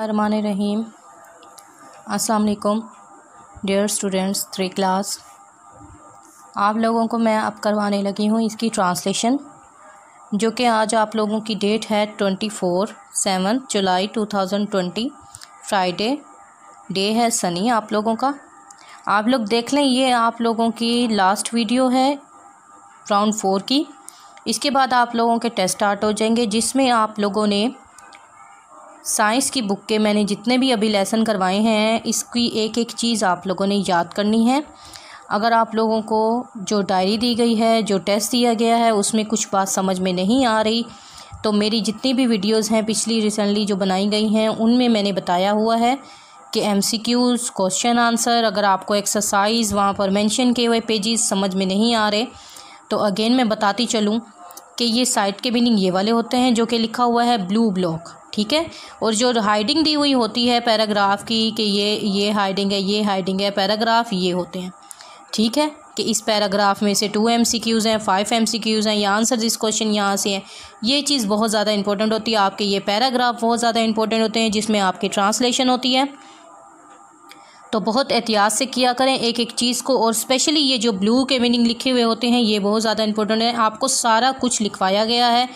रमान रहीम, अस्सलाम वालेकुम, dear students, three class. आप लोगों को मैं अब करवाने लगी हूँ इसकी ट्रांसलेशन, जो कि आज आप लोगों की डेट है twenty four seven July two thousand twenty. Friday, day है सनी आप लोगों का। आप लोग देख लें, ये आप लोगों की लास्ट वीडियो है राउंड फोर की। इसके बाद आप लोगों के टेस्ट स्टार्ट हो जाएँगे, जिसमें आप लोगों ने साइंस की बुक के मैंने जितने भी अभी लेसन करवाए हैं, इसकी एक एक चीज़ आप लोगों ने याद करनी है। अगर आप लोगों को जो डायरी दी गई है, जो टेस्ट दिया गया है, उसमें कुछ बात समझ में नहीं आ रही तो मेरी जितनी भी वीडियोस हैं पिछली रिसेंटली जो बनाई गई हैं, उनमें मैंने बताया हुआ है कि M C Qs question answer अगर आपको एक्सरसाइज वहाँ पर मेंशन किए हुए पेजेस समझ में नहीं आ रहे तो अगेन मैं बताती चलूँ कि ये साइट के मीनिंग ये वाले होते हैं, जो कि लिखा हुआ है ब्लू ब्लॉक ठीक है? और जो हाइडिंग दी हुई होती है पैराग्राफ की कि ये ये हाइडिंग है, ये हाइडिंग है पैराग्राफ ये होते हैं। ठीक है? कि इस पैराग्राफ में से टू एम सी क्यूज़ हैं फाइव एम सी क्यूज़ हैं, या आंसर इस क्वेश्चन यहाँ से हैं। ये चीज़ बहुत ज़्यादा इंपॉर्टेंट होती है, आपके ये पैराग्राफ बहुत ज़्यादा इंपॉर्टेंट होते हैं, जिसमें आपकी ट्रांसलेशन होती है। तो बहुत एहतियात से किया करें, एक एक चीज़ को, और स्पेशली ये जो ब्लू के मीनिंग लिखे हुए होते हैं, ये बहुत ज़्यादा इंपॉर्टेंट है। आपको सारा कुछ लिखवाया गया है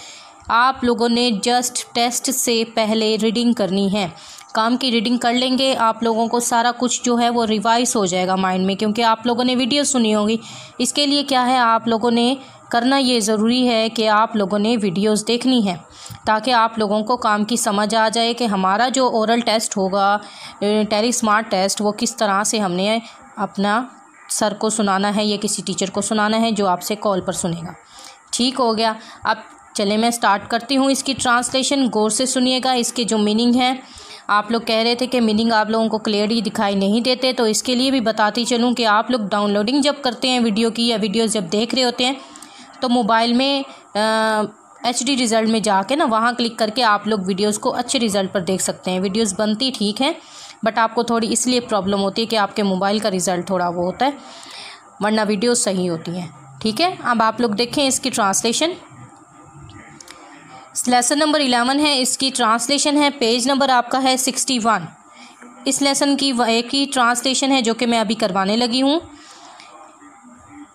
आप लोगों ने जस्ट टेस्ट से पहले रीडिंग करनी है। काम की रीडिंग कर लेंगे, आप लोगों को सारा कुछ जो है वो रिवाइज हो जाएगा माइंड में, क्योंकि आप लोगों ने वीडियो सुनी होगी। इसके लिए क्या है, आप लोगों ने करना ये ज़रूरी है कि आप लोगों ने वीडियोस देखनी है, ताकि आप लोगों को काम की समझ आ जाए कि हमारा जो ओरल टेस्ट होगा टेली स्मार्ट टेस्ट वो किस तरह से हमने अपना सर को सुनाना है या किसी टीचर को सुनाना है जो आपसे कॉल पर सुनेगा। ठीक हो गया। अब चले मैं स्टार्ट करती हूँ। इसकी ट्रांसलेशन गौर से सुनिएगा। इसके जो मीनिंग है, आप लोग कह रहे थे कि मीनिंग आप लोगों को क्लियरली दिखाई नहीं देते तो इसके लिए भी बताती चलूँ कि आप लोग डाउनलोडिंग जब करते हैं वीडियो की या वीडियोस जब देख रहे होते हैं तो मोबाइल में एच डी रिज़ल्ट में जाके ना, वहाँ क्लिक करके आप लोग वीडियोस को अच्छे रिज़ल्ट पर देख सकते हैं। वीडियोस बनती ठीक हैं बट आपको थोड़ी इसलिए प्रॉब्लम होती है कि आपके मोबाइल का रिज़ल्ट थोड़ा वो होता है, वरना वीडियोस सही होती हैं। ठीक है? अब आप लोग देखें इसकी ट्रांसलेशन लेसन नंबर इलेवन है, इसकी ट्रांसलेशन है, पेज नंबर आपका है सिक्सटी वन। इस लेसन की एक ही ट्रांसलेशन है जो कि मैं अभी करवाने लगी हूँ।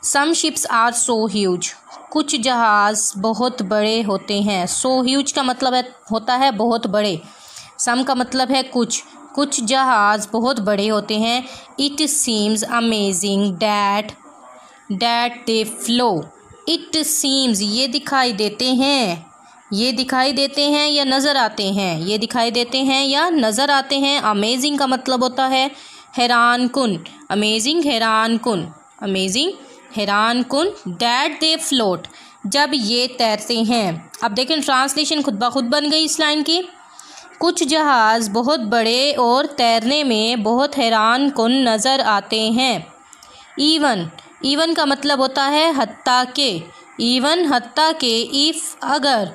Some ships are so huge कुछ जहाज़ बहुत बड़े होते हैं। सो ह्यूज का मतलब है होता है बहुत बड़े। सम का मतलब है कुछ। कुछ जहाज़ बहुत बड़े होते हैं। It seems amazing that that they flow it seems ये दिखाई देते हैं। ये दिखाई देते हैं या नज़र आते हैं? ये दिखाई देते हैं या नज़र आते हैं? अमेजिंग का मतलब होता है हैरान कन। अमेजिंग हैरान कन। अमेजिंग हैरान कन। डैट दे फ्लोट जब ये तैरते हैं। अब देखें ट्रांसलेशन खुद ब खुद बन गई इस लाइन की। कुछ जहाज़ बहुत बड़े और तैरने में बहुत हैरान कन नज़र आते हैं। ईवन ईवन का मतलब होता है हत्ता के। ईवन हत्ता के। इफ़ अगर।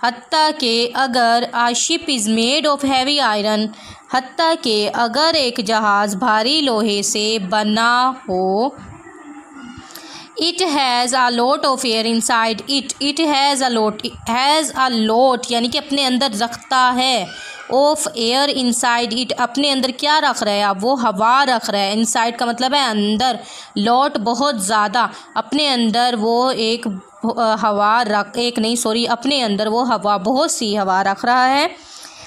हत्ता के अगर a ship is made of heavy iron हती के अगर एक जहाज़ भारी लोहे से बना हो। It has a lot of air inside it it has a lot has a lot यानी कि अपने अंदर रखता है। ऑफ़ एयर इनसाइड इट अपने अंदर क्या रख रहा है आप? वो हवा रख रहा है। इनसाइड का मतलब है अंदर। लॉट बहुत ज़्यादा। अपने अंदर वो एक हवा रख, एक नहीं सॉरी अपने अंदर वो हवा, बहुत सी हवा रख रहा है।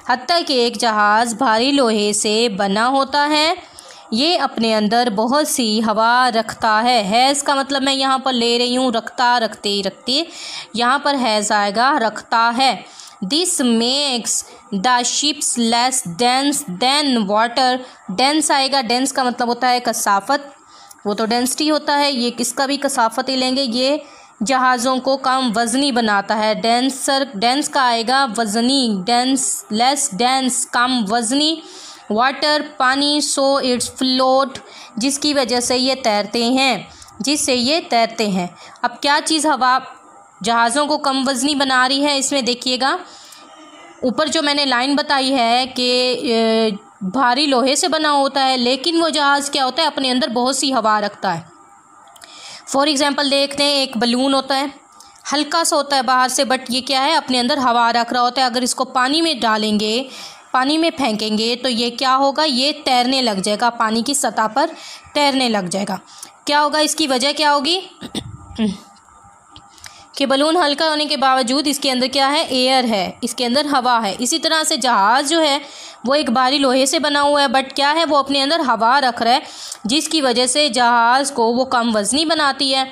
हती कि एक जहाज़ भारी लोहे से बना होता है। ये अपने अंदर बहुत सी हवा रखता है। हैज़ का मतलब मैं यहाँ पर ले रही हूँ, रखता, रखते रखते। यहाँ पर हैज़ आएगा, रखता है। This makes the ships less dense than water dense आएगा डेंस का मतलब होता है कसाफत। वो तो डेंसिटी होता है, ये किसका भी कसाफत ही लेंगे, ये जहाज़ों को कम वज़नी बनाता है। डेंसर डेंस का आएगा वज़नी। डेंस लेस डेंस कम वज़नी। वाटर पानी सो इट्स फ्लोट जिसकी वजह से ये तैरते हैं। जिससे ये तैरते हैं। अब क्या चीज़ हवा जहाज़ों को कम वज़नी बना रही है, इसमें देखिएगा। ऊपर जो मैंने लाइन बताई है कि भारी लोहे से बना होता है, लेकिन वो जहाज़ क्या होता है, अपने अंदर बहुत सी हवा रखता है। फॉर एग्ज़ाम्पल देखते हैं, एक बलून होता है, हल्का सा होता है बाहर से बट ये क्या है, अपने अंदर हवा रख रहा होता है। अगर इसको पानी में डालेंगे, पानी में फेंकेंगे तो ये क्या होगा, ये तैरने लग जाएगा, पानी की सतह पर तैरने लग जाएगा। क्या होगा, इसकी वजह क्या होगी? कि बलून हल्का होने के बावजूद इसके अंदर क्या है एयर है, इसके अंदर हवा है। इसी तरह से जहाज़ जो है वो एक बारी लोहे से बना हुआ है बट क्या है, वो अपने अंदर हवा रख रहा है, जिसकी वजह से जहाज़ को वो कम वज़नी बनाती है।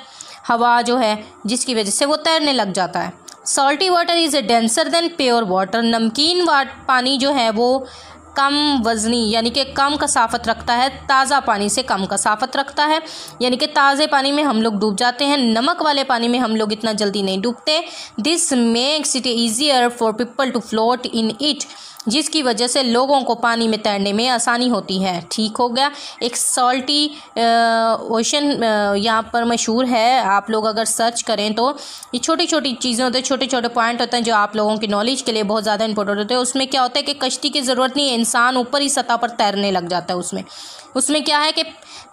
हवा जो है, जिसकी वजह से वो तैरने लग जाता है। Salty water is a denser than pure water नमकीन वाट पानी जो है, वो कम वज़नी, यानी कि कम कसाफत रखता है, ताज़ा पानी से कम कसाफत रखता है। यानी कि ताज़े पानी में हम लोग डूब जाते हैं, नमक वाले पानी में हम लोग इतना जल्दी नहीं डूबते। This makes it easier for people to float in it जिसकी वजह से लोगों को पानी में तैरने में आसानी होती है। ठीक हो गया। एक सॉल्टी ओशन यहाँ पर मशहूर है। आप लोग अगर सर्च करें तो ये छोटी छोटी चीज़ें होते हैं छोटे छोटे पॉइंट होते हैं जो आप लोगों की नॉलेज के लिए बहुत ज़्यादा इंपॉर्टेंट होते हैं। उसमें क्या होता है कि कश्ती की ज़रूरत नहीं, इंसान ऊपर ही सतह पर तैरने लग जाता है उसमें। उसमें क्या है कि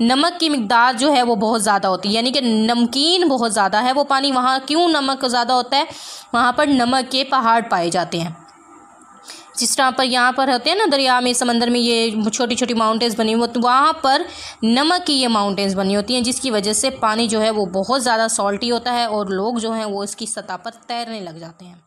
नमक की मकदार जो है वो बहुत ज़्यादा होती है। यानी कि नमकीन बहुत ज़्यादा है, वो पानी वहाँ क्यों नमक ज़्यादा होता है? वहाँ पर नमक के पहाड़ पाए जाते हैं। जिस तरह पर यहाँ पर होते हैं ना दरिया में, समंदर में ये छोटी छोटी माउंटेंस बनी हुई तो वहाँ पर नमक की ये माउंटेंस बनी होती हैं, जिसकी वजह से पानी जो है वो बहुत ज़्यादा सॉल्टी होता है और लोग जो हैं वो इसकी सतह पर तैरने लग जाते हैं।